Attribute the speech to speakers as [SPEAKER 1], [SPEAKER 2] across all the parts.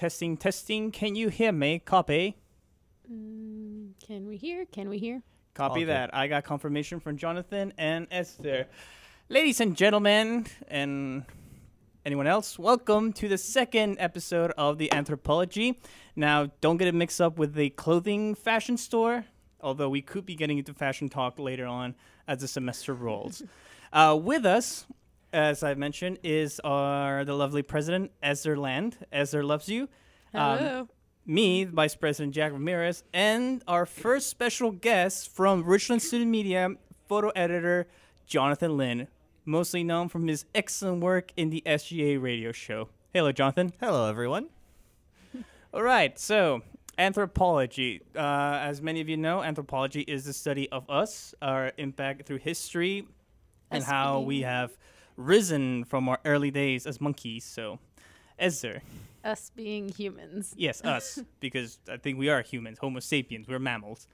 [SPEAKER 1] testing, testing. Can you hear me? Copy.
[SPEAKER 2] Can we hear? Can we hear?
[SPEAKER 1] Copy
[SPEAKER 3] Okay.
[SPEAKER 1] that. I got confirmation from Jonathan and Esther. Ladies and gentlemen, and anyone else, welcome to the second episode of the Anthropology. Now, don't get it mixed up with the clothing fashion store, although we could be getting into fashion talk later on as the semester rolls. uh, with us, as I mentioned, is our the lovely president, Ezra Land. Ezra loves you. Um,
[SPEAKER 2] Hello.
[SPEAKER 1] me, Vice President Jack Ramirez, and our first special guest from Richland Student Media, photo editor Jonathan Lin, mostly known from his excellent work in the SGA radio show. Hello, Jonathan.
[SPEAKER 3] Hello, everyone.
[SPEAKER 1] All right, so anthropology. Uh, as many of you know, anthropology is the study of us, our impact through history, and
[SPEAKER 2] Us
[SPEAKER 1] how we have risen from our early days as monkeys. So, Esther.
[SPEAKER 2] Us being humans.
[SPEAKER 1] Yes, us, because I think we are humans, Homo sapiens, we're mammals.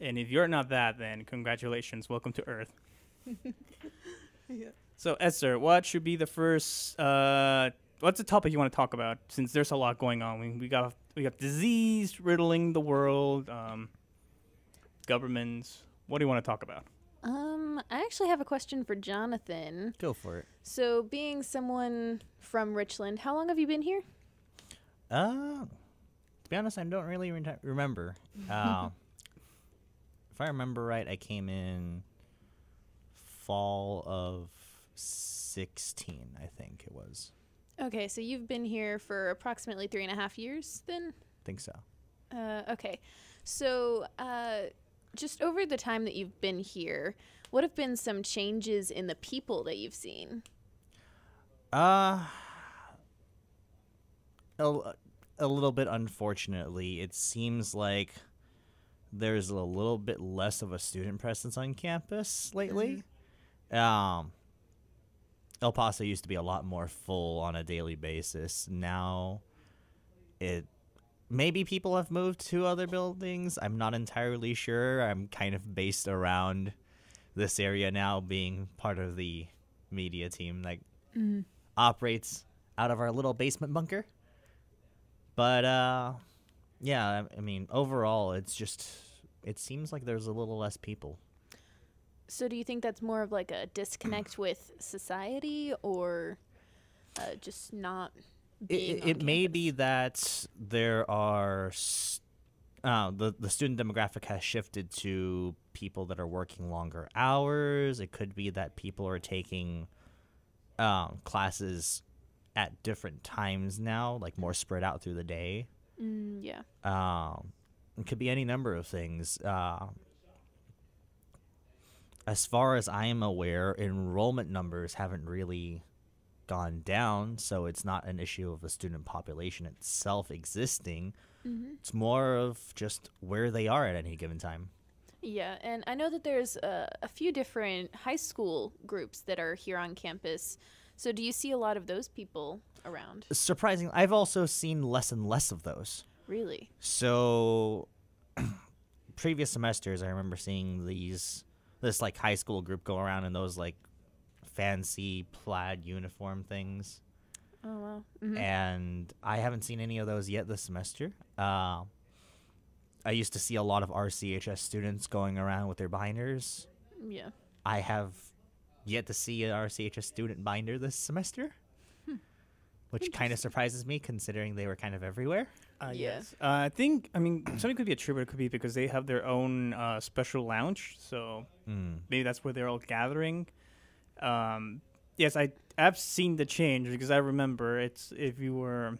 [SPEAKER 1] And if you're not that, then congratulations, welcome to Earth. yeah. So, Esther, what should be the first? Uh, what's the topic you want to talk about? Since there's a lot going on, we, we got we got disease riddling the world, um, governments. What do you want to talk about?
[SPEAKER 2] Um, I actually have a question for Jonathan.
[SPEAKER 3] Go for it.
[SPEAKER 2] So, being someone from Richland, how long have you been here?
[SPEAKER 3] Uh, to be honest, I don't really re- remember. Uh, if I remember right, I came in fall of 16, I think it was.
[SPEAKER 2] Okay, so you've been here for approximately three and a half years then?
[SPEAKER 3] I think so.
[SPEAKER 2] Uh, okay. So, uh, just over the time that you've been here, what have been some changes in the people that you've seen?
[SPEAKER 3] Uh, a, a little bit unfortunately, it seems like there's a little bit less of a student presence on campus lately. Um, El Paso used to be a lot more full on a daily basis. Now, it maybe people have moved to other buildings. I'm not entirely sure. I'm kind of based around this area now, being part of the media team that operates out of our little basement bunker. But uh, yeah, I, I mean, overall, it's just it seems like there's a little less people.
[SPEAKER 2] So, do you think that's more of like a disconnect with society or uh, just not
[SPEAKER 3] it, it may be that there are uh, the the student demographic has shifted to people that are working longer hours. It could be that people are taking um, classes at different times now, like more spread out through the day.
[SPEAKER 2] Mm, yeah.
[SPEAKER 3] Um, it could be any number of things. Uh, as far as I am aware, enrollment numbers haven't really gone down, so it's not an issue of the student population itself existing. Mm-hmm. It's more of just where they are at any given time.
[SPEAKER 2] Yeah, and I know that there's a, a few different high school groups that are here on campus. So, do you see a lot of those people around?
[SPEAKER 3] Surprising, I've also seen less and less of those.
[SPEAKER 2] Really?
[SPEAKER 3] So, previous semesters, I remember seeing these this like high school group go around and those like fancy plaid uniform things,
[SPEAKER 2] Oh wow. Mhm.
[SPEAKER 3] and I haven't seen any of those yet this semester. Uh, I used to see a lot of RCHS students going around with their binders.
[SPEAKER 2] Yeah.
[SPEAKER 3] I have yet to see an RCHS student binder this semester, which kind of surprises me considering they were kind of everywhere.
[SPEAKER 1] Uh,
[SPEAKER 2] Yeah.
[SPEAKER 1] Yes. Uh, I think, I mean, something could be attributed, it could be because they have their own uh, special lounge. So
[SPEAKER 3] Mm.
[SPEAKER 1] maybe that's where they're all gathering. Um, yes, I I've seen the change because I remember it's if you were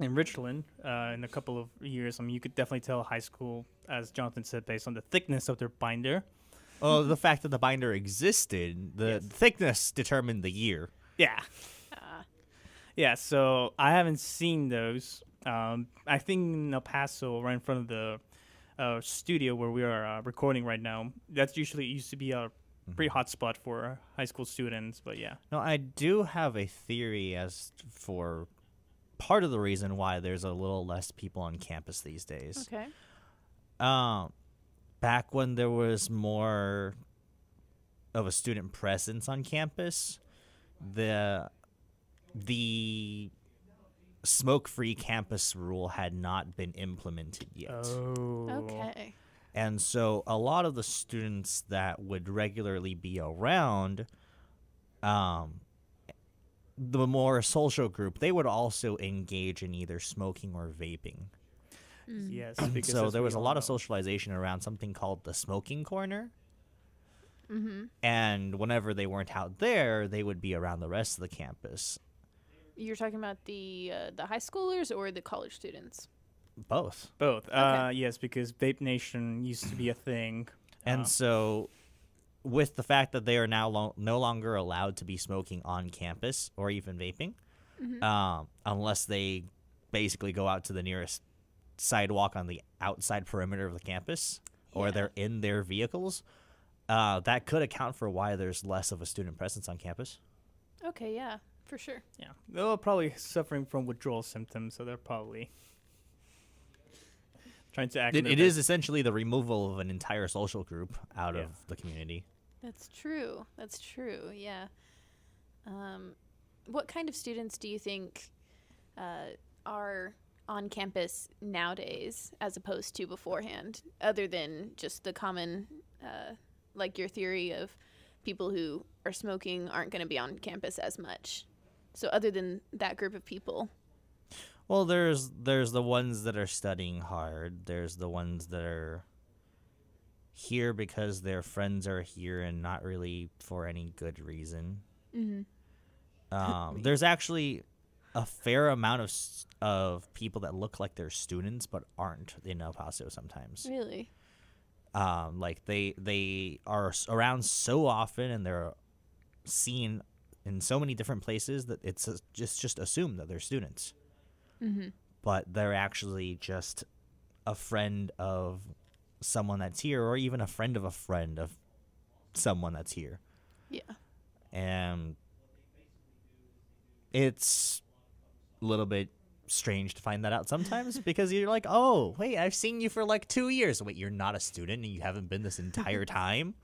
[SPEAKER 1] in Richland uh, in a couple of years, I mean, you could definitely tell high school, as Jonathan said, based on the thickness of their binder.
[SPEAKER 3] Oh, the fact that the binder existed, the
[SPEAKER 1] Yes.
[SPEAKER 3] thickness determined the year.
[SPEAKER 1] Yeah.
[SPEAKER 2] Ah.
[SPEAKER 1] Yeah, so I haven't seen those. Um, I think in El Paso, right in front of the uh, studio where we are uh, recording right now, that's usually used to be a pretty hot spot for high school students. But yeah,
[SPEAKER 3] No, I do have a theory as for part of the reason why there's a little less people on campus these days.
[SPEAKER 2] Okay.
[SPEAKER 3] Um, back when there was more of a student presence on campus, the the smoke-free campus rule had not been implemented yet.
[SPEAKER 1] oh,
[SPEAKER 2] Okay.
[SPEAKER 3] And so a lot of the students that would regularly be around um the more social group, they would also engage in either smoking or vaping.
[SPEAKER 1] yes. Because
[SPEAKER 3] so there was a
[SPEAKER 1] all
[SPEAKER 3] lot of socialization around something called the smoking corner.
[SPEAKER 2] Mm-hmm.
[SPEAKER 3] And whenever they weren't out there, they would be around the rest of the campus.
[SPEAKER 2] You're talking about the uh, the high schoolers or the college students?
[SPEAKER 3] Both.
[SPEAKER 1] Both. Uh, yes, because Vape Nation used to be a thing.
[SPEAKER 3] And
[SPEAKER 1] Uh,
[SPEAKER 3] so, with the fact that they are now lo- no longer allowed to be smoking on campus or even vaping, um, unless they basically go out to the nearest sidewalk on the outside perimeter of the campus or
[SPEAKER 2] Yeah.
[SPEAKER 3] they're in their vehicles, uh, that could account for why there's less of a student presence on campus.
[SPEAKER 2] Okay, yeah, for sure.
[SPEAKER 1] yeah, they're probably suffering from withdrawal symptoms, so they're probably trying to act.
[SPEAKER 3] It,
[SPEAKER 1] little
[SPEAKER 3] it
[SPEAKER 1] bit-
[SPEAKER 3] is essentially the removal of an entire social group out
[SPEAKER 1] Yeah.
[SPEAKER 3] of the community.
[SPEAKER 2] That's true. That's true. Yeah. Um, what kind of students do you think uh, are on campus nowadays, as opposed to beforehand? Other than just the common, uh, like your theory of people who are smoking aren't going to be on campus as much. So, other than that group of people,
[SPEAKER 3] Well, there's there's the ones that are studying hard. There's the ones that are here because their friends are here and not really for any good reason.
[SPEAKER 2] mm-hmm.
[SPEAKER 3] Um, there's actually a fair amount of of people that look like they're students but aren't in El Paso sometimes.
[SPEAKER 2] really,
[SPEAKER 3] Um, like they they are around so often and they're seen in so many different places that it's uh, just just assumed that they're students
[SPEAKER 2] mm-hmm.
[SPEAKER 3] but they're actually just a friend of someone that's here or even a friend of a friend of someone that's here
[SPEAKER 2] yeah,
[SPEAKER 3] and it's a little bit strange to find that out sometimes because you're like oh wait i've seen you for like two years wait you're not a student and you haven't been this entire time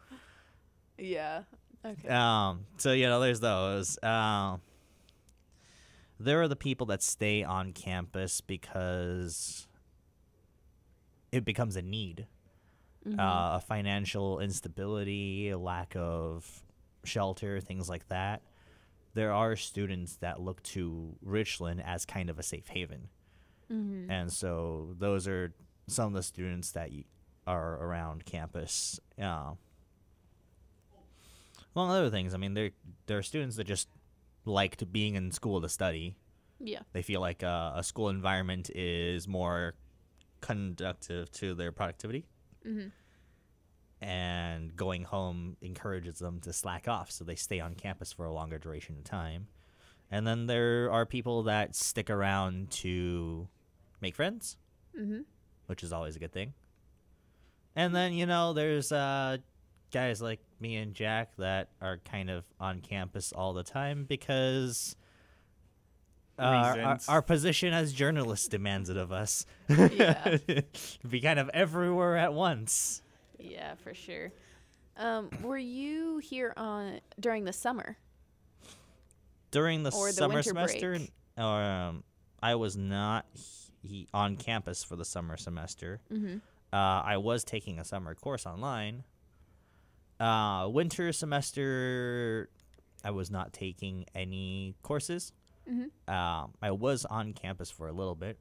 [SPEAKER 2] yeah. Okay.
[SPEAKER 3] um so you know there's those um there are the people that stay on campus because it becomes a need
[SPEAKER 2] Mm-hmm.
[SPEAKER 3] uh, a financial instability a lack of shelter things like that there are students that look to richland as kind of a safe haven
[SPEAKER 2] mm-hmm.
[SPEAKER 3] and so those are some of the students that are around campus. Uh, among other things, I mean, there there are students that just like to being in school to study.
[SPEAKER 2] Yeah.
[SPEAKER 3] They feel like uh, a school environment is more conductive to their productivity,
[SPEAKER 2] Mm-hmm.
[SPEAKER 3] and going home encourages them to slack off, so they stay on campus for a longer duration of time. And then there are people that stick around to make friends,
[SPEAKER 2] Mm-hmm.
[SPEAKER 3] which is always a good thing. And then, you know, there's uh, guys like me and Jack that are kind of on campus all the time because uh, our, our position as journalists demands it of us.
[SPEAKER 2] Yeah.
[SPEAKER 3] Be kind of everywhere at once.
[SPEAKER 2] Yeah, for sure. Um, were you here on during the summer?
[SPEAKER 3] During the
[SPEAKER 2] Or the
[SPEAKER 3] summer
[SPEAKER 2] winter
[SPEAKER 3] semester,
[SPEAKER 2] break.
[SPEAKER 3] n- um, I was not he, on campus for the summer semester.
[SPEAKER 2] Mm-hmm.
[SPEAKER 3] Uh, I was taking a summer course online. Uh, winter semester, I was not taking any courses.
[SPEAKER 2] Mm-hmm.
[SPEAKER 3] Um, I was on campus for a little bit.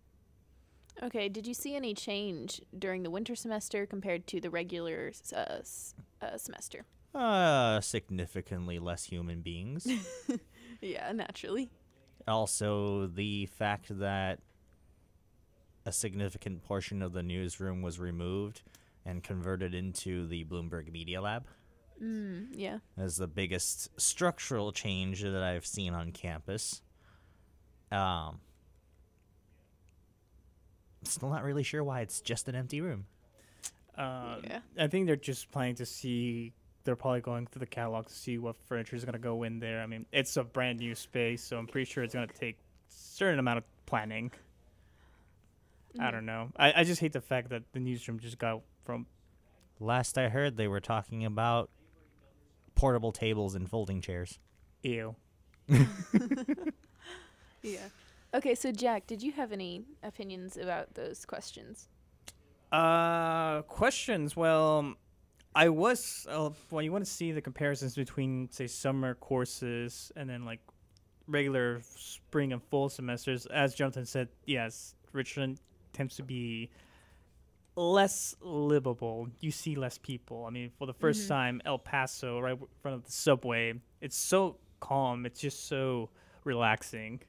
[SPEAKER 2] Okay. Did you see any change during the winter semester compared to the regular uh, s- uh, semester?
[SPEAKER 3] Uh, significantly less human beings.
[SPEAKER 2] Yeah, naturally.
[SPEAKER 3] also, the fact that a significant portion of the newsroom was removed and converted into the Bloomberg Media Lab
[SPEAKER 2] Mm, yeah.
[SPEAKER 3] as the biggest structural change that I've seen on campus. Um, still not really sure why it's just an empty room.
[SPEAKER 1] Uh,
[SPEAKER 2] Yeah.
[SPEAKER 1] I think they're just planning to see. They're probably going through the catalog to see what furniture is going to go in there. I mean, it's a brand new space, so I'm pretty sure it's going to take certain amount of planning. I don't know. I, I just hate the fact that the newsroom just got from.
[SPEAKER 3] Last I heard, they were talking about portable tables and folding chairs.
[SPEAKER 1] Ew.
[SPEAKER 2] Yeah. Okay, so Jack, did you have any opinions about those questions?
[SPEAKER 1] Uh, questions. Well, I was. Uh, well, you want to see the comparisons between, say, summer courses and then like regular spring and fall semesters. As Jonathan said, yes, Richland tends to be less livable. You see less people. I mean, for the 1st time, El Paso, right in front of the subway, it's so calm. It's just so relaxing.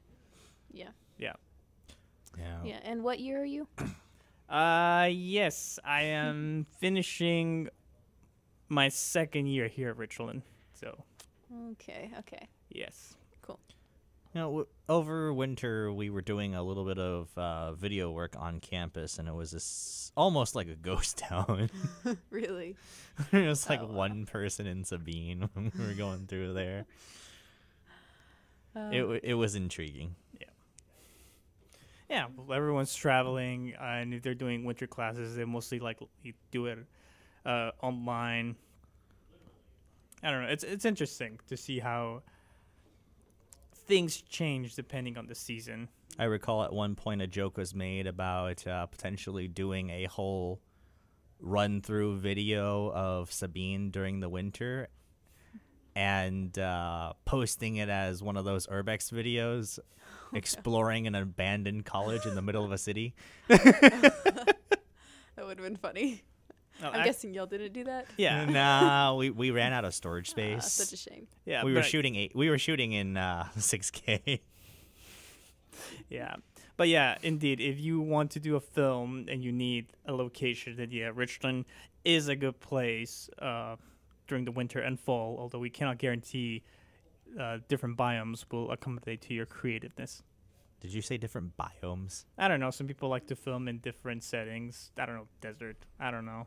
[SPEAKER 2] Yeah.
[SPEAKER 1] Yeah.
[SPEAKER 3] Yeah.
[SPEAKER 2] Yeah. And what year are you?
[SPEAKER 1] Uh, yes, I am finishing my second year here at Richland. So,
[SPEAKER 2] Okay. Okay.
[SPEAKER 1] yes.
[SPEAKER 2] Cool.
[SPEAKER 3] You know, w- over winter we were doing a little bit of uh, video work on campus, and it was this almost like a ghost town.
[SPEAKER 2] Really?
[SPEAKER 3] it was like
[SPEAKER 2] Oh, wow.
[SPEAKER 3] one person in Sabine when we were going through there.
[SPEAKER 2] Uh,
[SPEAKER 3] It w- it was intriguing.
[SPEAKER 1] Yeah, well, everyone's traveling, uh, and if they're doing winter classes, they mostly like do it uh, online. I don't know. It's it's interesting to see how things change depending on the season.
[SPEAKER 3] I recall at one point a joke was made about uh, potentially doing a whole run through video of Sabine during the winter and uh, posting it as one of those Urbex videos exploring an abandoned college in the middle of a city.
[SPEAKER 2] that would have been funny.
[SPEAKER 1] Oh,
[SPEAKER 2] I'm
[SPEAKER 1] ac-
[SPEAKER 2] guessing y'all didn't do that.
[SPEAKER 1] Yeah,
[SPEAKER 3] nah, we, we ran out of storage
[SPEAKER 2] Ah,
[SPEAKER 3] space.
[SPEAKER 2] such a shame.
[SPEAKER 1] yeah.
[SPEAKER 3] we were
[SPEAKER 1] but-
[SPEAKER 3] shooting eight, we were shooting in uh, 6K.
[SPEAKER 1] Yeah. But yeah, indeed, if you want to do a film and you need a location, then yeah, Richland is a good place uh, during the winter and fall, although we cannot guarantee uh, different biomes will accommodate to your creativeness.
[SPEAKER 3] Did you say different biomes?
[SPEAKER 1] I don't know. Some people like to film in different settings. I don't know, desert. I don't know.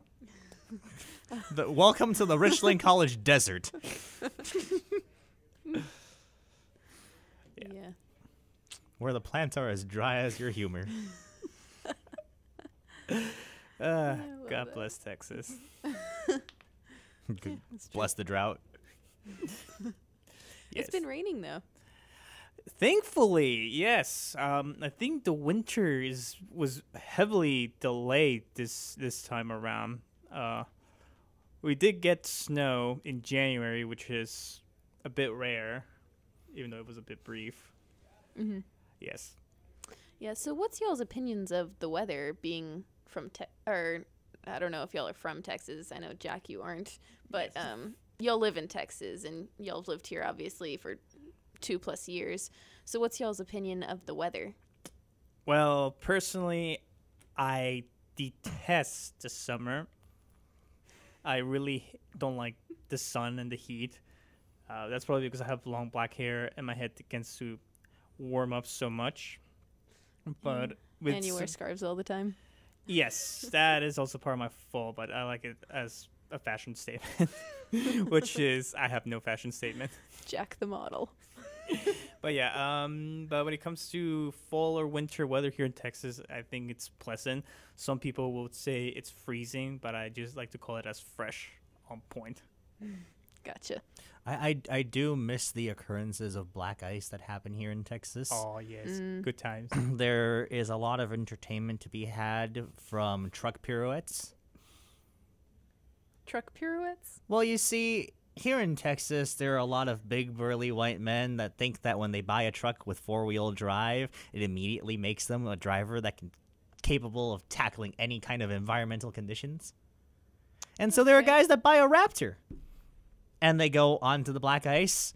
[SPEAKER 3] The, welcome to the Richland College Desert.
[SPEAKER 1] Yeah.
[SPEAKER 2] Yeah.
[SPEAKER 3] Where the plants are as dry as your humor.
[SPEAKER 1] Uh, God
[SPEAKER 2] that.
[SPEAKER 1] bless Texas.
[SPEAKER 3] Good-
[SPEAKER 2] That's true.
[SPEAKER 3] Bless the drought.
[SPEAKER 2] It's been raining though.
[SPEAKER 1] Thankfully, yes. Um, I think the winter is was heavily delayed this this time around. Uh, we did get snow in January, which is a bit rare, even though it was a bit brief.
[SPEAKER 2] Mm-hmm.
[SPEAKER 1] Yes.
[SPEAKER 2] Yeah. So, what's y'all's opinions of the weather being from te- or I don't know if y'all are from Texas. I know Jack, you aren't, but um, y'all live in Texas and y'all have lived here obviously for two plus years. So, what's y'all's opinion of the weather?
[SPEAKER 1] Well, personally, I detest the summer. I really don't like the sun and the heat. Uh, that's probably because I have long black hair and my head tends to warm up so much. But with
[SPEAKER 2] and you wear scarves all the time.
[SPEAKER 1] yes, that is also part of my fault. But I like it as a fashion statement, which is I have no fashion statement.
[SPEAKER 2] Jack the model.
[SPEAKER 1] But yeah, um, but when it comes to fall or winter weather here in Texas, I think it's pleasant. Some people will say it's freezing, but I just like to call it as fresh, on point.
[SPEAKER 2] Gotcha.
[SPEAKER 3] I, I, I do miss the occurrences of black ice that happen here in Texas.
[SPEAKER 1] Oh yes,
[SPEAKER 2] Mm.
[SPEAKER 1] good times.
[SPEAKER 3] there is a lot of entertainment to be had from truck pirouettes.
[SPEAKER 2] Truck pirouettes.
[SPEAKER 3] Well, you see, here in Texas, there are a lot of big, burly white men that think that when they buy a truck with four wheel drive, it immediately makes them a driver that can capable of tackling any kind of environmental conditions. And so there are guys that buy a Raptor. and they go onto the black ice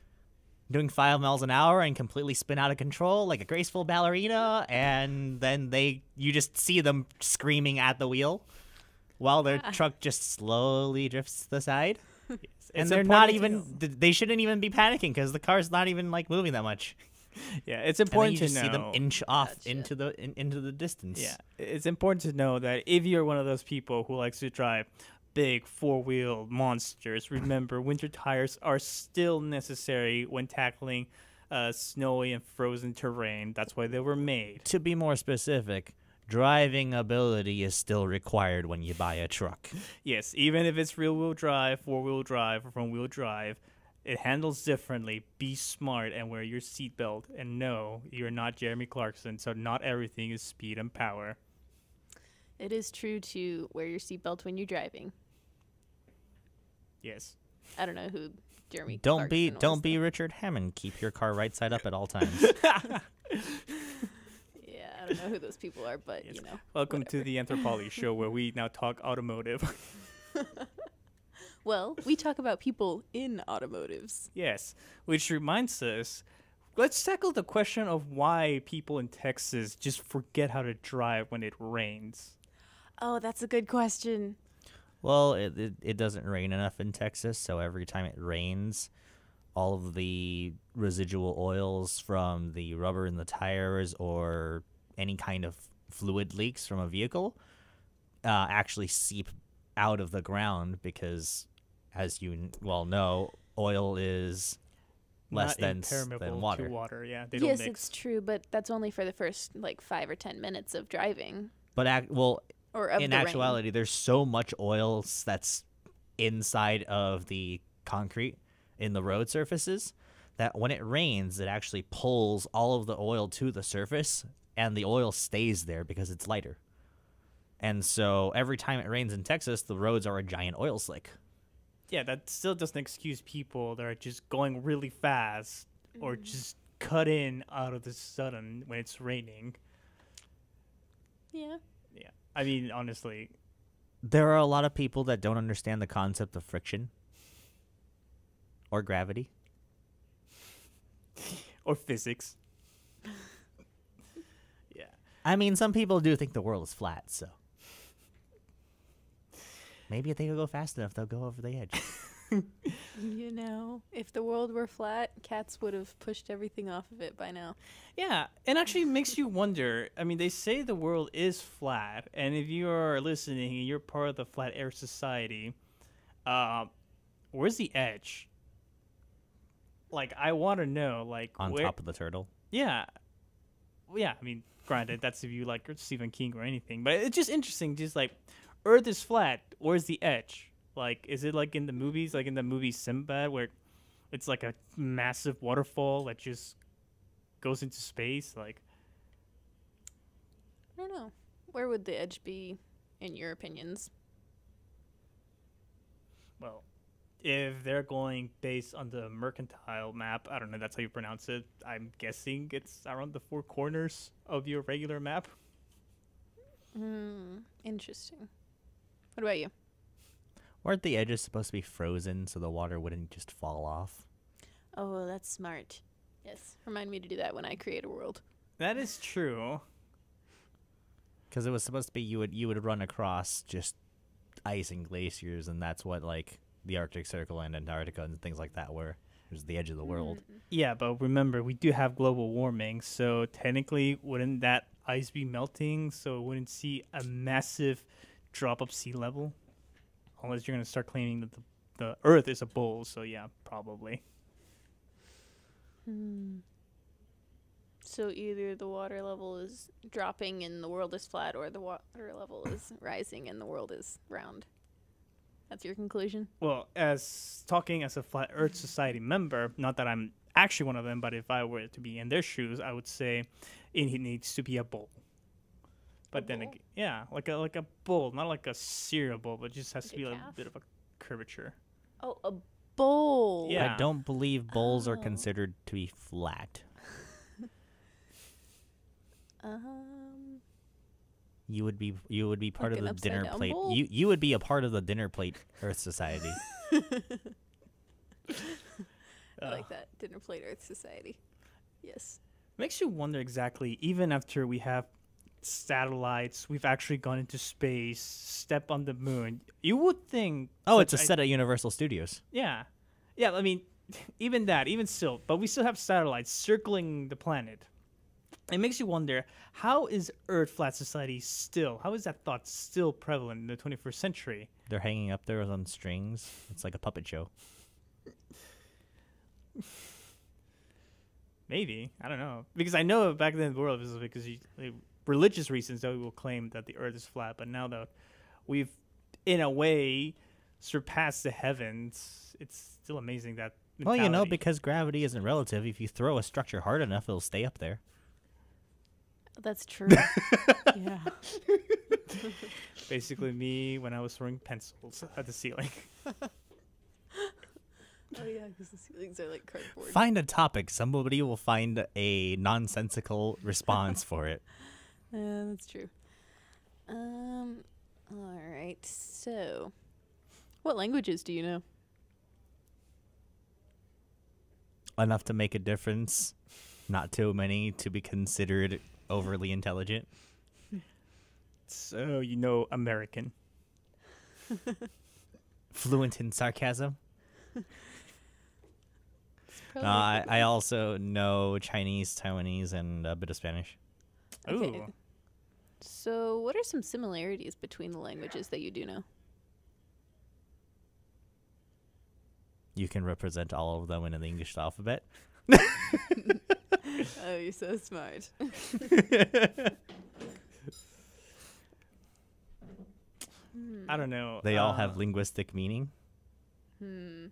[SPEAKER 3] doing five miles an hour and completely spin out of control like a graceful ballerina and then they you just see them screaming at the wheel while their truck just slowly drifts to the side and they're not even th- they shouldn't even be panicking because the car's not even like moving that much
[SPEAKER 1] Yeah, it's important
[SPEAKER 3] you
[SPEAKER 1] to know.
[SPEAKER 3] see them inch off
[SPEAKER 2] Gotcha.
[SPEAKER 3] into the in, into the distance
[SPEAKER 1] Yeah, it's important to know that if you're one of those people who likes to drive big four-wheel monsters, remember winter tires are still necessary when tackling uh, snowy and frozen terrain. That's why they were made.
[SPEAKER 3] to be more specific driving ability is still required when you buy a truck
[SPEAKER 1] Yes, even if it's rear-wheel drive, four-wheel drive, or front-wheel drive, it handles differently. Be smart and wear your seatbelt. And no, you're not Jeremy Clarkson, so not everything is speed and power.
[SPEAKER 2] It is true to wear your seatbelt when you're driving.
[SPEAKER 1] Yes.
[SPEAKER 2] I don't know who Jeremy.
[SPEAKER 3] don't be
[SPEAKER 2] Clarkson was,
[SPEAKER 3] don't be
[SPEAKER 2] though.
[SPEAKER 3] richard hammond keep your car right side up at all times
[SPEAKER 2] Yeah, I don't know who those people are, but you know.
[SPEAKER 1] Welcome to the Anthropology Show, where we now talk automotive.
[SPEAKER 2] Well, we talk about people in automotives.
[SPEAKER 1] yes, which reminds us, let's tackle the question of why people in Texas just forget how to drive when it rains.
[SPEAKER 2] Oh, that's a good question.
[SPEAKER 3] Well, it, it it doesn't rain enough in Texas, so every time it rains, all of the residual oils from the rubber in the tires or any kind of fluid leaks from a vehicle uh, actually seep out of the ground because, as you well know, oil is less
[SPEAKER 1] Not
[SPEAKER 3] than
[SPEAKER 1] impermeable
[SPEAKER 3] than water.
[SPEAKER 1] to water. Yeah, they
[SPEAKER 2] yes,
[SPEAKER 1] don't mix.
[SPEAKER 2] it's true, but that's only for the first like five or ten minutes of driving
[SPEAKER 3] But ac- well,
[SPEAKER 2] or of
[SPEAKER 3] in
[SPEAKER 2] the rain.
[SPEAKER 3] actuality, there's so much oil that's inside of the concrete in the road surfaces that when it rains, it actually pulls all of the oil to the surface, and the oil stays there because it's lighter. And so every time it rains in Texas, the roads are a giant oil slick.
[SPEAKER 1] Yeah, that still doesn't excuse people that are just going really fast or
[SPEAKER 2] Mm.
[SPEAKER 1] just cut in out of the sudden when it's raining.
[SPEAKER 2] Yeah.
[SPEAKER 1] Yeah, I mean, honestly,
[SPEAKER 3] There are a lot of people that don't understand the concept of friction or gravity.
[SPEAKER 1] or physics. Yeah.
[SPEAKER 3] I mean, some people do think the world is flat, so maybe if they could go fast enough, they'll go over the edge.
[SPEAKER 2] You know, if the world were flat, cats would have pushed everything off of it by now.
[SPEAKER 1] Yeah, and actually makes you wonder. I mean, they say the world is flat, and if you are listening and you're part of the Flat Earth Society, uh, where's the edge? Like, I want to know, like,
[SPEAKER 3] On
[SPEAKER 1] where,
[SPEAKER 3] top of the turtle.
[SPEAKER 1] Yeah. Well, Yeah, I mean, granted, that's if you like Stephen King or anything, but it's just interesting. Just like, Earth is flat. Where's the edge? Like, is it like in the movies, like in the movie Sinbad, where it's like a massive waterfall that just goes into space? Like,
[SPEAKER 2] I don't know. Where would the edge be, in your opinions?
[SPEAKER 1] well, if they're going based on the mercantile map, I don't know, that's how you pronounce it. I'm guessing it's around the four corners of your regular map.
[SPEAKER 2] Hmm. Interesting. What about you?
[SPEAKER 3] Weren't the edges supposed to be frozen so the water wouldn't just fall off?
[SPEAKER 2] Oh, that's smart. Yes. Remind me to do that when I create a world.
[SPEAKER 1] That is true.
[SPEAKER 3] Because it was supposed to be you would you would run across just ice and glaciers, and that's what like the Arctic Circle and Antarctica and things like that where It was the edge of the world.
[SPEAKER 1] Yeah, but remember, we do have global warming, so technically, wouldn't that ice be melting? So it wouldn't see a massive drop of sea level, unless you're gonna start claiming that the, the Earth is a bowl. So yeah, probably. Hmm.
[SPEAKER 2] So either the water level is dropping and the world is flat, or the water level is rising and the world is round. That's your conclusion?
[SPEAKER 1] Well, as talking as a flat Earth Society member, not that I'm actually one of them, but if I were to be in their shoes, I would say it needs to be a bowl. But then,
[SPEAKER 2] bowl?
[SPEAKER 1] ag- yeah, like a like a bowl, not like a cereal bowl, but just has
[SPEAKER 2] Like
[SPEAKER 1] to
[SPEAKER 2] a
[SPEAKER 1] be a bit of a curvature.
[SPEAKER 2] Oh, a bowl.
[SPEAKER 1] Yeah.
[SPEAKER 3] I don't believe bowls are
[SPEAKER 2] Oh.
[SPEAKER 3] considered to be flat.
[SPEAKER 2] Um.
[SPEAKER 3] You would be you would be part
[SPEAKER 2] Like
[SPEAKER 3] of the dinner plate.
[SPEAKER 2] bowl?
[SPEAKER 3] You you would be a part of the dinner plate Earth Society.
[SPEAKER 2] I like that. Dinner plate Earth Society. Yes.
[SPEAKER 1] Makes you wonder exactly, even after we have satellites, we've actually gone into space, step on the moon. You would think.
[SPEAKER 3] Oh, it's a
[SPEAKER 1] such i-
[SPEAKER 3] set at Universal Studios.
[SPEAKER 1] Yeah. Yeah, I mean, even that, even still, but we still have satellites circling the planet. It makes you wonder how is Earth flat society still? How is that thought still prevalent in the 21st century?
[SPEAKER 3] They're hanging up there on strings. It's like a puppet show.
[SPEAKER 1] Maybe I don't know because I know back then the world was because you, like, religious reasons that we will claim that the Earth is flat, but now that we've in a way surpassed the heavens, it's still amazing that.
[SPEAKER 3] Well, you know, because gravity isn't relative. If you throw a structure hard enough, it'll stay up there.
[SPEAKER 2] That's true. yeah.
[SPEAKER 1] basically me when I was throwing pencils at the ceiling.
[SPEAKER 2] Oh yeah, because the ceilings are like cardboard.
[SPEAKER 3] Find a topic. Somebody will find a nonsensical response for it.
[SPEAKER 2] Yeah, that's true. Um. All right. So, what languages do you know?
[SPEAKER 3] Enough to make a difference. Not too many to be considered overly intelligent.
[SPEAKER 1] So you know American.
[SPEAKER 3] Fluent in sarcasm.
[SPEAKER 2] Probably
[SPEAKER 3] Uh, I, I also know Chinese, Taiwanese, and a bit of Spanish.
[SPEAKER 2] Okay.
[SPEAKER 1] Ooh.
[SPEAKER 2] So, what are some similarities between the languages that you do know?
[SPEAKER 3] You can represent all of them in the English alphabet.
[SPEAKER 2] oh, you're so smart.
[SPEAKER 1] I don't know.
[SPEAKER 3] They all
[SPEAKER 1] uh,
[SPEAKER 3] have linguistic meaning.
[SPEAKER 2] Hmm.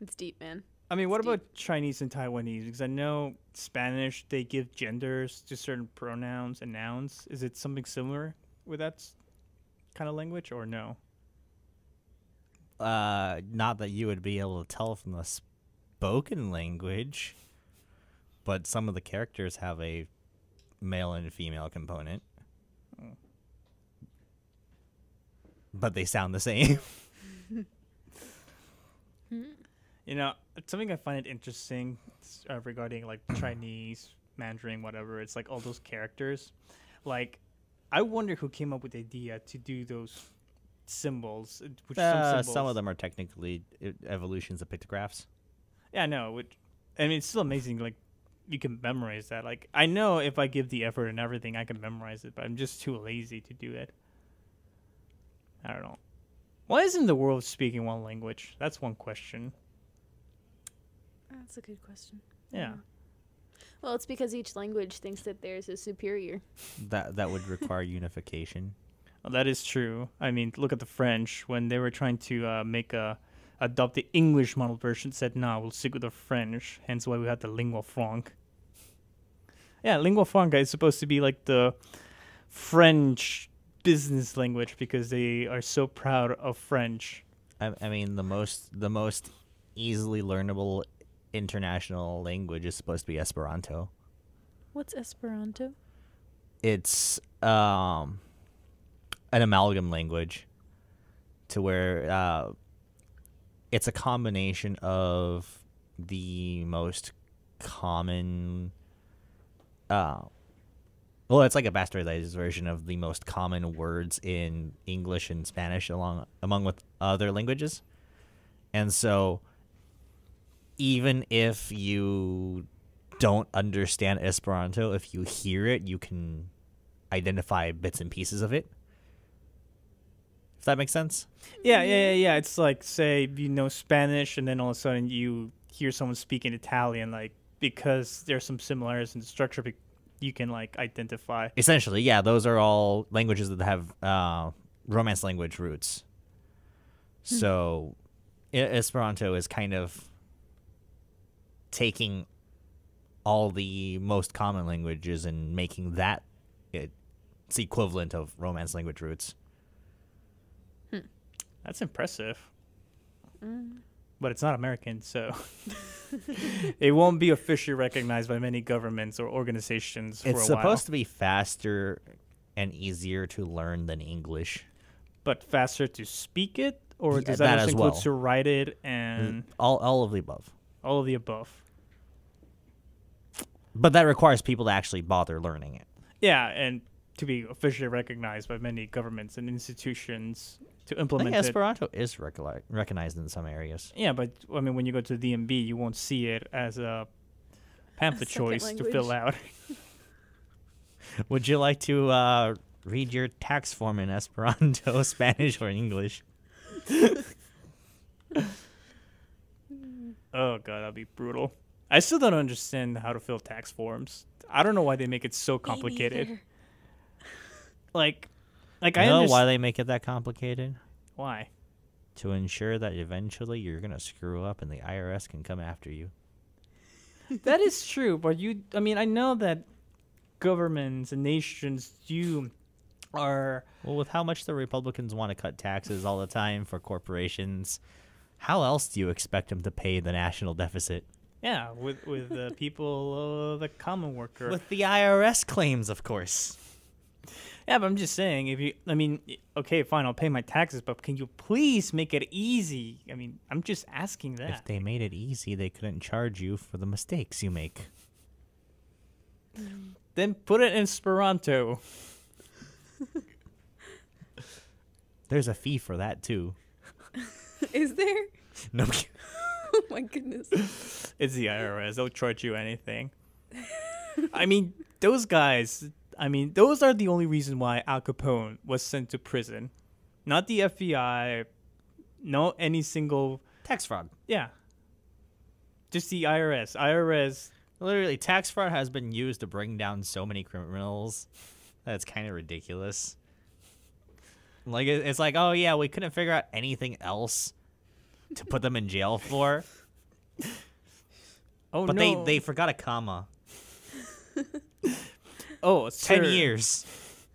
[SPEAKER 2] It's deep, man.
[SPEAKER 1] I mean, what
[SPEAKER 2] deep.
[SPEAKER 1] about Chinese and Taiwanese? Because I know Spanish they give genders to certain pronouns and nouns. Is it something similar with that kind of language, or no?
[SPEAKER 3] Uh, not that you would be able to tell from the spoken language, but some of the characters have a male and female component.
[SPEAKER 1] Mm.
[SPEAKER 3] But they sound the same.
[SPEAKER 1] You know, something I find it interesting uh, regarding like Chinese, Mandarin, whatever. It's like all those characters. Like, I wonder who came up with the idea to do those symbols. uh, Which
[SPEAKER 3] Uh,
[SPEAKER 1] some,
[SPEAKER 3] some of them are technically e- evolutions of pictographs.
[SPEAKER 1] Yeah, no. Which, I mean, it's still amazing. Like, you can memorize that. Like, I know if I give the effort and everything, I can memorize it, but I'm just too lazy to do it. I don't know. Why isn't the world speaking one language? That's one question.
[SPEAKER 2] That's a good question.
[SPEAKER 1] Yeah.
[SPEAKER 2] Well, it's because each language thinks that theirs is superior.
[SPEAKER 3] That that would require unification.
[SPEAKER 1] Well, that is true. I mean, look at the French when they were trying to uh, make a adopt the English model version. Said, "No, we'll stick with the French." Hence, why we had the lingua franca. Yeah, lingua franca is supposed to be like the French business language because they are so proud of French.
[SPEAKER 3] I, I mean, the most the most easily learnable international language is supposed to be Esperanto.
[SPEAKER 2] What's Esperanto?
[SPEAKER 3] It's um an amalgam language to where uh, it's a combination of the most common uh well it's like a bastardized version of the most common words in english and spanish along among with other languages. And so even if you don't understand esperanto if you hear it you can identify bits and pieces of it if that makes sense
[SPEAKER 1] Yeah, yeah, yeah, yeah. It's like say you know Spanish, and then all of a sudden you hear someone speaking Italian, like because there's some similarities in the structure, you can like identify.
[SPEAKER 3] essentially yeah those are all languages that have uh, romance language roots so e- esperanto is kind of taking all the most common languages and making that its equivalent of romance language roots
[SPEAKER 1] That's impressive. Mm. But it's not American, so it won't be officially recognized by many governments or organizations for
[SPEAKER 3] it's
[SPEAKER 1] a while.
[SPEAKER 3] supposed to be faster and easier to learn than english
[SPEAKER 1] but faster to speak it or
[SPEAKER 3] Yeah,
[SPEAKER 1] does
[SPEAKER 3] that
[SPEAKER 1] that,
[SPEAKER 3] as
[SPEAKER 1] include
[SPEAKER 3] well.
[SPEAKER 1] to write it and mm,
[SPEAKER 3] all all of the above.
[SPEAKER 1] all of the above?
[SPEAKER 3] But that requires people to actually bother learning it.
[SPEAKER 1] Yeah, and to be officially recognized by many governments and institutions to
[SPEAKER 3] I
[SPEAKER 1] implement
[SPEAKER 3] think. Esperanto is recogni- recognized in some areas.
[SPEAKER 1] Yeah, but I mean, when you go to DMV, you won't see it as a pamphlet
[SPEAKER 2] second
[SPEAKER 1] choice to fill out.
[SPEAKER 3] Would you like to uh, read your tax form in Esperanto, Spanish, or English?
[SPEAKER 1] oh god, that'd be brutal. I still don't understand how to fill tax forms. I don't know why they make it so complicated. Like, like
[SPEAKER 3] You
[SPEAKER 1] I
[SPEAKER 3] know
[SPEAKER 1] understand
[SPEAKER 3] why they make it that complicated?
[SPEAKER 1] why.
[SPEAKER 3] To ensure that eventually you're gonna screw up and the IRS can come after you.
[SPEAKER 1] that is true, but you, I mean, I know that governments and nations do are
[SPEAKER 3] Well, with how much the Republicans want to cut taxes all the time for corporations, how else do you expect them to pay the national deficit?
[SPEAKER 1] yeah with with the people, uh, the common worker.
[SPEAKER 3] With the IRS claims, of course.
[SPEAKER 1] Yeah, but I'm just saying, if you, I mean, okay, fine, I'll pay my taxes, but can you please make it easy? I mean, I'm just asking that.
[SPEAKER 3] If they made it easy, they couldn't charge you for the mistakes you make.
[SPEAKER 1] then put it in Esperanto.
[SPEAKER 2] There's a fee for that too.
[SPEAKER 4] Is there?
[SPEAKER 2] No,
[SPEAKER 4] Oh my goodness.
[SPEAKER 1] It's the IRS. They'll charge you anything. I mean, those guys. I mean, those are the only reason why Al Capone was sent to prison, not the FBI. No, any single.
[SPEAKER 3] Tax fraud.
[SPEAKER 1] Yeah. Just the IRS. IRS.
[SPEAKER 3] Literally, tax fraud has been used to bring down so many criminals that's kind of ridiculous. Like it's like, oh yeah, we couldn't figure out anything else to put them in jail for,
[SPEAKER 1] Oh
[SPEAKER 3] but
[SPEAKER 1] no.
[SPEAKER 3] they they forgot a comma.
[SPEAKER 1] Oh,
[SPEAKER 3] Ten
[SPEAKER 1] sir.
[SPEAKER 3] years.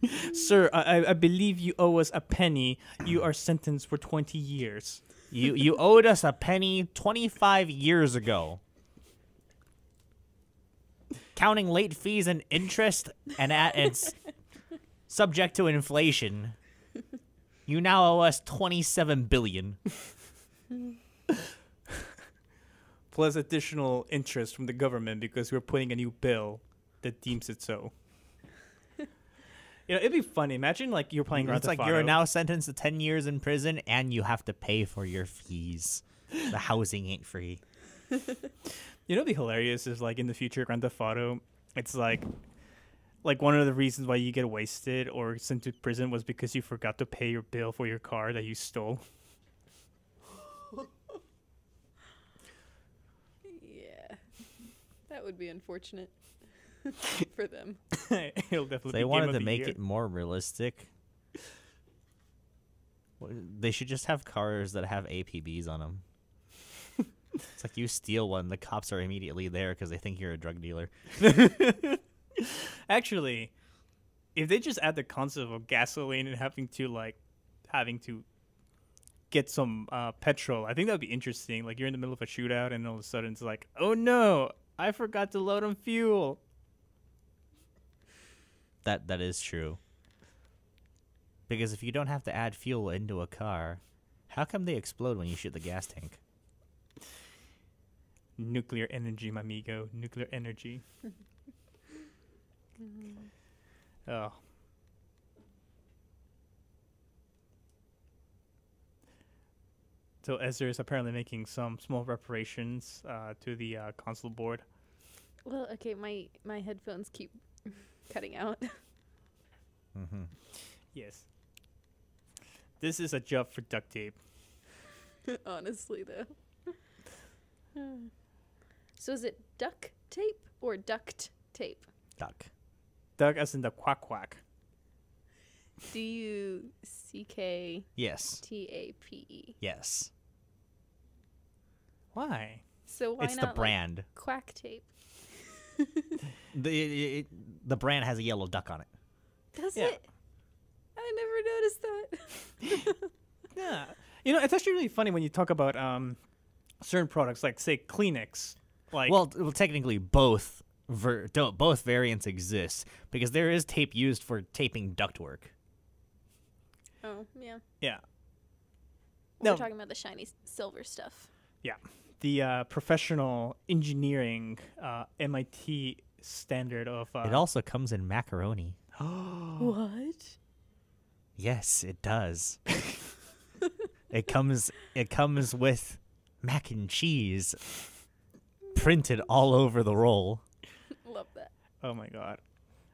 [SPEAKER 1] Sir, I, I- believe you owe us a penny. You are sentenced for 20 years.
[SPEAKER 3] You you owed us a penny 25 years ago. Counting late fees and interest and at it's subject to inflation. You now owe us 27 billion.
[SPEAKER 1] Plus additional interest from the government because we're putting a new bill that deems it so. You know, it'd be funny. Imagine like you're playing mm, Grand
[SPEAKER 3] It's
[SPEAKER 1] Theft
[SPEAKER 3] like you're now sentenced to 10 years in prison and you have to pay for your fees. The housing ain't free.
[SPEAKER 1] You know, what'd be hilarious is like in the future Grand Theft Auto, it's like, like one of the reasons why you get wasted or sent to prison was because you forgot to pay your bill for your car that you stole.
[SPEAKER 4] Yeah. That would be unfortunate for them.
[SPEAKER 1] It'll definitely.
[SPEAKER 3] they
[SPEAKER 1] be
[SPEAKER 3] wanted
[SPEAKER 1] Game
[SPEAKER 3] to
[SPEAKER 1] of the
[SPEAKER 3] make
[SPEAKER 1] Year.
[SPEAKER 3] it more realistic. They should just have cars that have APBs on them. it's like you steal one, the cops are immediately there because they think you're a drug dealer.
[SPEAKER 1] Actually, if they just add the concept of gasoline and having to like having to get some uh, petrol, I think that would be interesting. Like you're in the middle of a shootout and all of a sudden it's like, oh no, I forgot to load on fuel.
[SPEAKER 3] That that is true. Because if you don't have to add fuel into a car, how come they explode when you shoot the gas tank?
[SPEAKER 1] Nuclear energy, my amigo. Nuclear energy. oh. So Ezra is apparently making some small reparations uh, to the uh, console board.
[SPEAKER 4] Well, okay, my my headphones keep cutting out.
[SPEAKER 3] Mm-hmm.
[SPEAKER 1] Yes. This is a job for duct tape.
[SPEAKER 4] Honestly, though. so is it duck tape or duct tape?
[SPEAKER 3] Duck.
[SPEAKER 1] Duck as in the quack quack.
[SPEAKER 4] D U C K
[SPEAKER 3] Yes.
[SPEAKER 4] T A P E.
[SPEAKER 3] Yes.
[SPEAKER 1] Why?
[SPEAKER 4] So why
[SPEAKER 3] it's
[SPEAKER 4] not
[SPEAKER 3] the
[SPEAKER 4] like,
[SPEAKER 3] brand.
[SPEAKER 4] quack tape?
[SPEAKER 3] the it, it- the brand has a yellow duck on it.
[SPEAKER 4] Does
[SPEAKER 1] Yeah.
[SPEAKER 4] it? I never noticed that.
[SPEAKER 1] Yeah. You know, it's actually really funny when you talk about um, certain products, like say Kleenex. Like,
[SPEAKER 3] Well, well, technically both ver- don't, both variants exist because there is tape used for taping ductwork.
[SPEAKER 4] oh yeah.
[SPEAKER 1] yeah.
[SPEAKER 2] We're talking about the shiny silver stuff.
[SPEAKER 1] Yeah, the uh, professional engineering uh, MIT standard of uh,
[SPEAKER 3] It also comes in macaroni.
[SPEAKER 4] What?
[SPEAKER 3] Yes, it does. it comes it comes with mac and cheese printed all over the roll.
[SPEAKER 4] Love that.
[SPEAKER 1] Oh my god,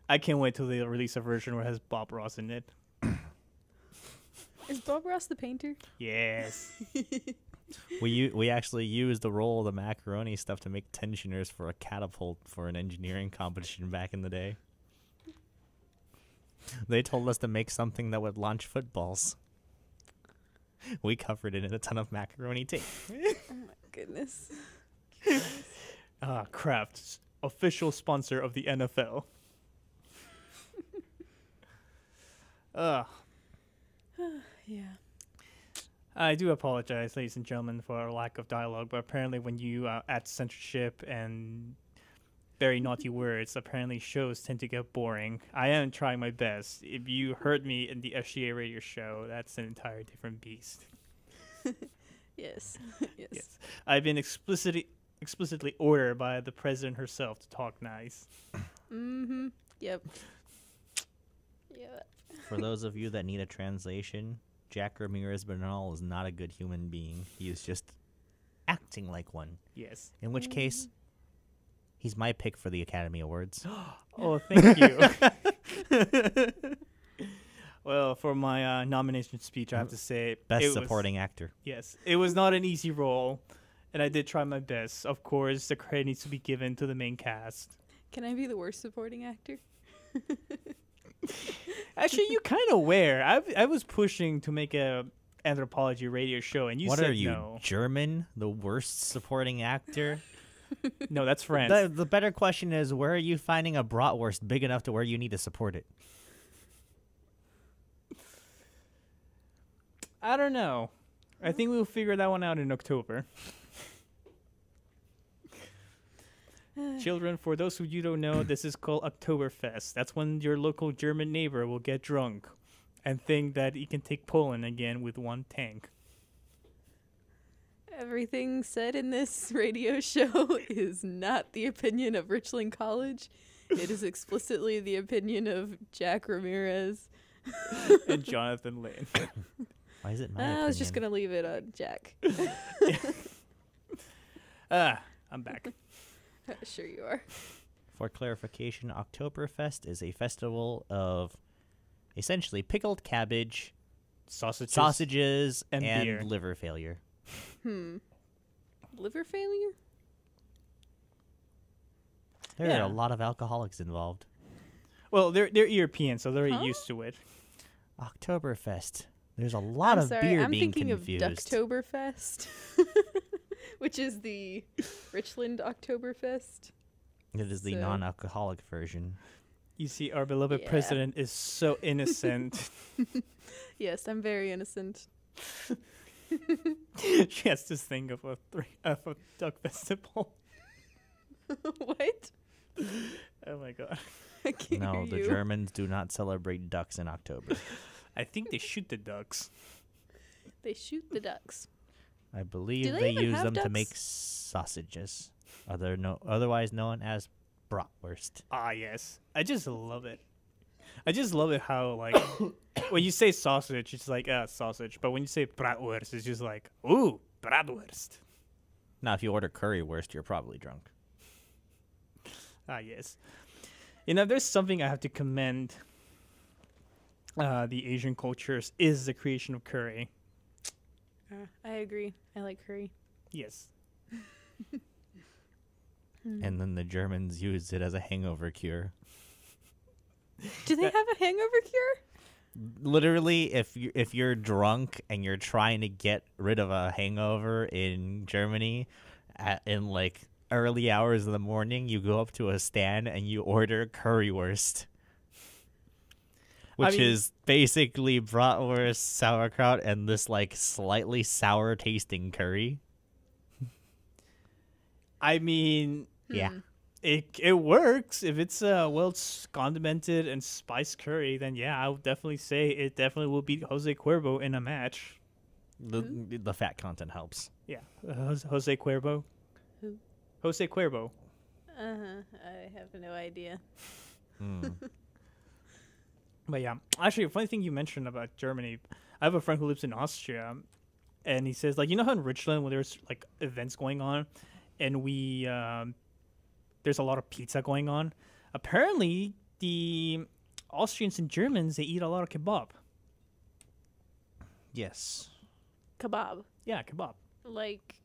[SPEAKER 1] I can't wait till they release a version where it has Bob Ross in it.
[SPEAKER 4] Is Bob Ross the painter?
[SPEAKER 1] Yes.
[SPEAKER 3] We u- we actually used the roll of the macaroni stuff to make tensioners for a catapult for an engineering competition back in the day. They told us to make something that would launch footballs. We covered it in a ton of macaroni tape.
[SPEAKER 4] Oh my goodness.
[SPEAKER 1] Ah, Kraft, official sponsor of the NFL. Ugh.
[SPEAKER 4] Yeah.
[SPEAKER 1] I do apologize, ladies and gentlemen, for our lack of dialogue, but apparently, when you uh, add censorship and very naughty words, apparently shows tend to get boring. I am trying my best. If you heard me in the SGA radio show, that's an entire different beast.
[SPEAKER 4] Yes. yes.
[SPEAKER 1] Yes. I've been explicitly explicitly ordered by the president herself to talk nice.
[SPEAKER 4] Mm-hmm. Yep. Yeah.
[SPEAKER 3] For those of you that need a translation, Jack Ramirez Bernal is not a good human being. He is just acting like one.
[SPEAKER 1] Yes.
[SPEAKER 3] In which case, he's my pick for the Academy Awards.
[SPEAKER 1] Oh, thank you. well, for my uh, nomination speech, I have to say
[SPEAKER 3] Best
[SPEAKER 1] it was-
[SPEAKER 3] supporting actor.
[SPEAKER 1] yes, it was not an easy role, and I did try my best. Of course, the credit needs to be given to the main cast.
[SPEAKER 4] Can I be the worst supporting actor?
[SPEAKER 1] Actually, you kind of were. I I was pushing to make a anthropology radio show, and you
[SPEAKER 3] what
[SPEAKER 1] said
[SPEAKER 3] are you,
[SPEAKER 1] no.
[SPEAKER 3] German? The worst supporting actor?
[SPEAKER 1] No, that's France.
[SPEAKER 3] the, the better question is where are you finding a bratwurst big enough to where you need to support it?
[SPEAKER 1] I don't know. I think we'll figure that one out in October. Children, for those of you who don't know, this is called Oktoberfest. That's when your local German neighbor will get drunk and think that he can take Poland again with one tank.
[SPEAKER 4] Everything said in this radio show is not the opinion of Richland College. It is explicitly the opinion of Jack Ramirez.
[SPEAKER 1] and Jonathan Lin.
[SPEAKER 3] Why is it my
[SPEAKER 4] I was just gonna leave it on Jack.
[SPEAKER 1] Ah, I'm back.
[SPEAKER 4] sure you are.
[SPEAKER 3] For clarification, Oktoberfest is a festival of essentially pickled cabbage,
[SPEAKER 1] Sausages.
[SPEAKER 3] sausages,
[SPEAKER 1] And
[SPEAKER 3] and,
[SPEAKER 1] beer.
[SPEAKER 3] liver failure.
[SPEAKER 4] Hmm. Liver failure?
[SPEAKER 3] There
[SPEAKER 1] Yeah.
[SPEAKER 3] are a lot of alcoholics involved.
[SPEAKER 1] Well, they're they're European, so they're
[SPEAKER 4] Huh?
[SPEAKER 1] used to it.
[SPEAKER 3] Oktoberfest. There's a lot
[SPEAKER 4] I'm
[SPEAKER 3] of
[SPEAKER 4] sorry,
[SPEAKER 3] beer
[SPEAKER 4] I'm
[SPEAKER 3] being
[SPEAKER 4] thinking
[SPEAKER 3] confused.
[SPEAKER 4] of Ducktoberfest, which is the Richland Oktoberfest.
[SPEAKER 3] it is the
[SPEAKER 4] so-
[SPEAKER 3] non-alcoholic version.
[SPEAKER 1] You see, our beloved
[SPEAKER 4] Yeah.
[SPEAKER 1] president is so innocent.
[SPEAKER 4] Yes, I'm very innocent.
[SPEAKER 1] she has to think of a three of a duck festival.
[SPEAKER 4] what?
[SPEAKER 1] Oh my god!
[SPEAKER 4] I can't
[SPEAKER 3] No,
[SPEAKER 4] hear
[SPEAKER 3] the
[SPEAKER 4] you.
[SPEAKER 3] Germans do not celebrate ducks in October.
[SPEAKER 1] I think they shoot the ducks.
[SPEAKER 4] They shoot the ducks.
[SPEAKER 3] I believe
[SPEAKER 4] they
[SPEAKER 3] they, use
[SPEAKER 4] have
[SPEAKER 3] them to make sausages, other no, otherwise known as bratwurst.
[SPEAKER 1] Ah, yes. I just love it. I just love it how like when you say sausage, it's like uh sausage, but when you say bratwurst, it's just like ooh bratwurst.
[SPEAKER 3] Now, if you order currywurst, you're probably drunk.
[SPEAKER 1] Ah, yes. You know, there's something I have to commend uh, the Asian cultures is the creation of curry.
[SPEAKER 4] Uh, I agree. I like curry.
[SPEAKER 1] Yes.
[SPEAKER 3] And then the Germans use it as a hangover cure.
[SPEAKER 4] Do they have a hangover cure?
[SPEAKER 3] Literally, if you if you're drunk and you're trying to get rid of a hangover in Germany, at, in like early hours of the morning, you go up to a stand and you order currywurst, which
[SPEAKER 1] mean-
[SPEAKER 3] is basically bratwurst, sauerkraut, and this like slightly sour tasting curry.
[SPEAKER 1] I mean,
[SPEAKER 3] Yeah.
[SPEAKER 1] it it works if it's uh, well condimented and spiced curry. Then yeah, I would definitely say it definitely will beat Jose Cuervo in a match.
[SPEAKER 3] The the fat content helps.
[SPEAKER 1] Yeah, uh, Jose- Jose Cuervo.
[SPEAKER 2] Who?
[SPEAKER 1] Jose Cuervo.
[SPEAKER 2] Uh huh. I have no idea.
[SPEAKER 3] Mm.
[SPEAKER 1] But yeah, actually, a funny thing you mentioned about Germany. I have a friend who lives in Austria, and he says like, you know how in Richland when there's like events going on, and we um, there's a lot of pizza going on. Apparently, the Austrians and Germans they eat a lot of kebab.
[SPEAKER 3] yes.
[SPEAKER 2] Kebab.
[SPEAKER 1] Yeah, kebab.
[SPEAKER 2] Like,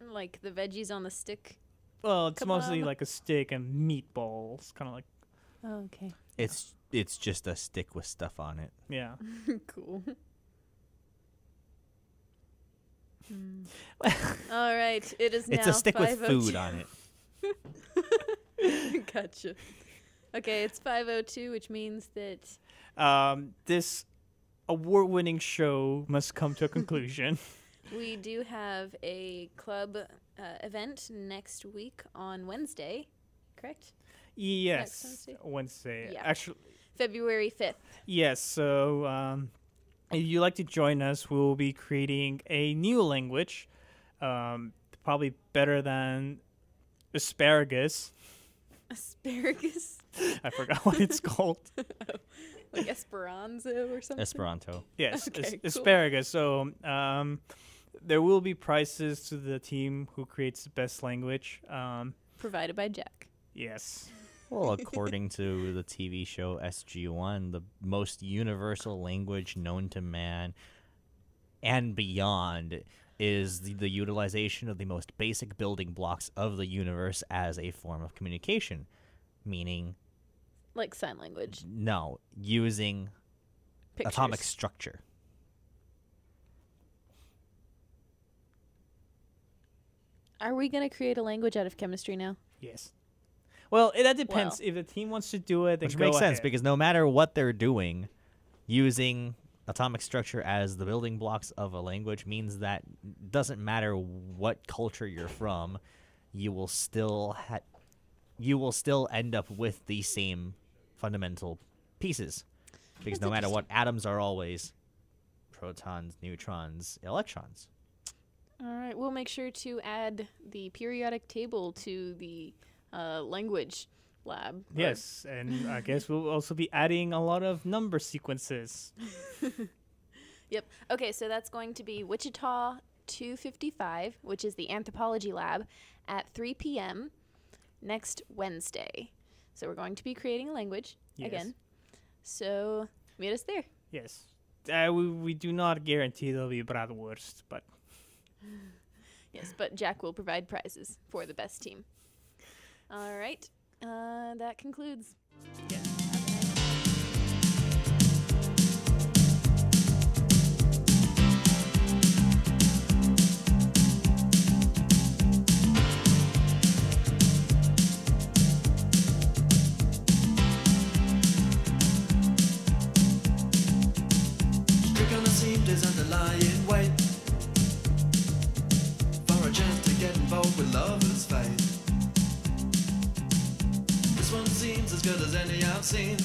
[SPEAKER 2] like the veggies on the stick.
[SPEAKER 1] Well, it's mostly like a stick and meatballs, kind of like
[SPEAKER 2] Oh, okay.
[SPEAKER 3] It's it's just a stick with stuff on it.
[SPEAKER 1] yeah.
[SPEAKER 2] cool. All right. It is now.
[SPEAKER 3] It's a stick with food on it.
[SPEAKER 2] gotcha. Okay, it's 502, which means that
[SPEAKER 1] Um, this award-winning show must come to a conclusion.
[SPEAKER 2] we do have a club uh, event next week on Wednesday, correct?
[SPEAKER 1] yes,
[SPEAKER 2] Wednesday?
[SPEAKER 1] Wednesday.
[SPEAKER 2] Yeah.
[SPEAKER 1] Actually,
[SPEAKER 2] February 5th.
[SPEAKER 1] Yes, so um, if you'd like to join us, we'll be creating a new language, um, probably better than asparagus.
[SPEAKER 2] Asparagus?
[SPEAKER 1] I forgot what it's called.
[SPEAKER 2] like Esperanza or something?
[SPEAKER 1] Yes,
[SPEAKER 2] Esperanto.
[SPEAKER 1] as-
[SPEAKER 2] cool.
[SPEAKER 1] asparagus. So um, there will be prizes to the team who creates the best language. Um,
[SPEAKER 2] Provided by Jack.
[SPEAKER 1] yes.
[SPEAKER 3] Well, according to the TV show SG1, the most universal language known to man and beyond is the, the utilization of the most basic building blocks of the universe as a form of communication. Meaning,
[SPEAKER 2] Like sign language.
[SPEAKER 3] no, using
[SPEAKER 2] Pictures.
[SPEAKER 3] atomic structure.
[SPEAKER 2] Are we going to create a language out of chemistry now?
[SPEAKER 1] Yes. Well, it, that depends.
[SPEAKER 2] Well.
[SPEAKER 1] if the team wants to do it, then
[SPEAKER 3] Which
[SPEAKER 1] go
[SPEAKER 3] makes sense
[SPEAKER 1] ahead.
[SPEAKER 3] because no matter what they're doing, using atomic structure as the building blocks of a language means that doesn't matter what culture you're from, you will still ha- you will still end up with the same fundamental pieces. Because
[SPEAKER 2] That's
[SPEAKER 3] no matter what, atoms are always protons, neutrons, electrons.
[SPEAKER 2] All right, we'll make sure to add the periodic table to the uh, language lab.
[SPEAKER 1] Yes, and I guess we'll also be adding a lot of number sequences.
[SPEAKER 2] Yep. Okay, so that's going to be Wichita 255, which is the anthropology lab, at 3 p.m. next Wednesday. So we're going to be creating a language
[SPEAKER 1] Yes.
[SPEAKER 2] again. So meet us there.
[SPEAKER 1] Yes. Uh, we, we do not guarantee there'll be bratwurst, but
[SPEAKER 2] Yes, but Jack will provide prizes for the best team. All right. Uh, that concludes.
[SPEAKER 4] Fate